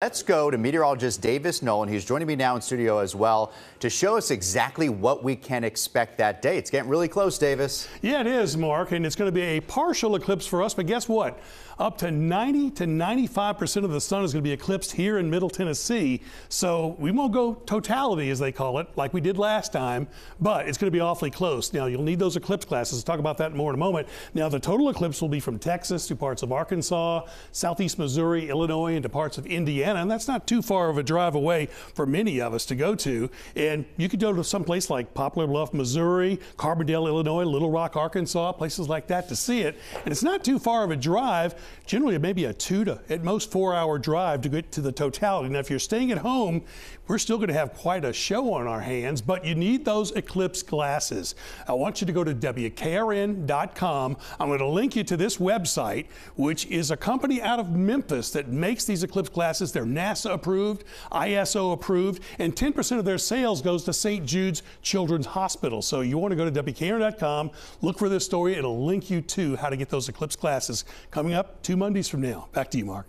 Let's go to meteorologist Davis Nolan. He's joining me now in studio as well to show us exactly what we can expect that day. It's getting really close, Davis. Yeah, it is, Mark, and it's going to be a partial eclipse for us. But guess what? Up to 90 to 95 percent of the sun is going to be eclipsed here in Middle Tennessee. So we won't go totality, as they call it, like we did last time, but it's going to be awfully close. Now you'll need those eclipse glasses. We'll talk about that more in a moment. Now the total eclipse will be from Texas to parts of Arkansas, southeast Missouri, Illinois, and to parts of Indiana. And that's not too far of a drive away for many of us to go to. And you could go to some place like Poplar Bluff, Missouri, Carbondale, Illinois, Little Rock, Arkansas, places like that to see it. And it's not too far of a drive, generally maybe a two to at most four hour drive to get to the totality. Now, if you're staying at home, we're still going to have quite a show on our hands, but you need those eclipse glasses. I want you to go to WKRN.com. I'm going to link you to this website, which is a company out of Memphis that makes these eclipse glasses. They're NASA approved, ISO approved, and 10% of their sales goes to St. Jude's Children's Hospital. So you want to go to WKRN.com, look for this story. It'll link you to how to get those eclipse glasses coming up two Mondays from now. Back to you, Mark.